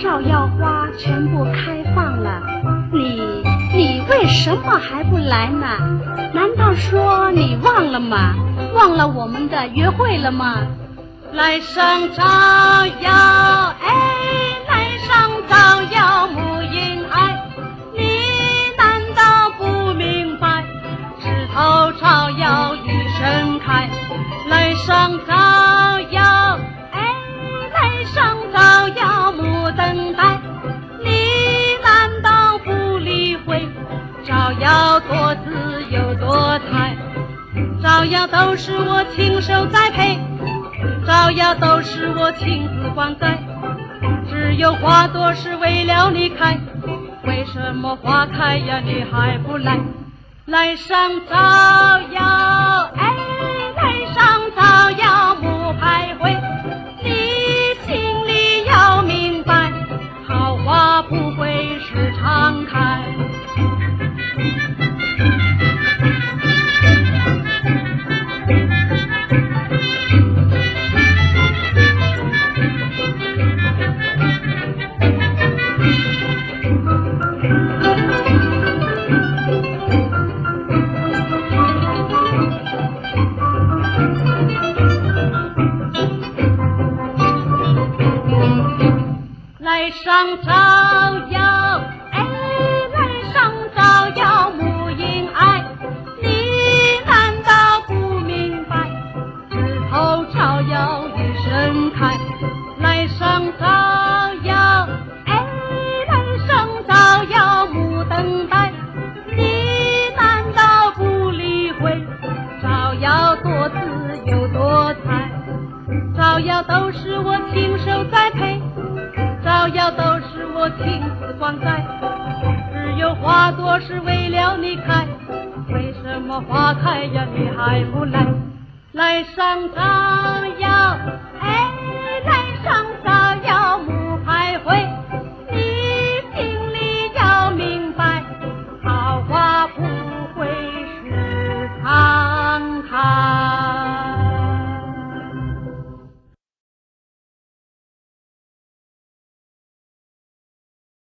照耀花全部开放了，你你为什么还不来呢？难道说你忘了吗？忘了我们的约会了吗？来生照耀，哎，照妖都是我亲手栽培。照耀都是我亲自灌溉，只有花朵是为了你开，为什么花开呀你还不来？来上照耀，来上照耀，哎，来上照耀木因爱，你难道不明白？枝头照耀一盛开，来上照耀，哎，来上照耀木等待，你难道不理会？照耀多姿又多彩，照耀都是我亲手栽培。花要都是我亲自灌溉，只有花朵是为了你开。为什么花开呀，你还不来？来上场呀！哎。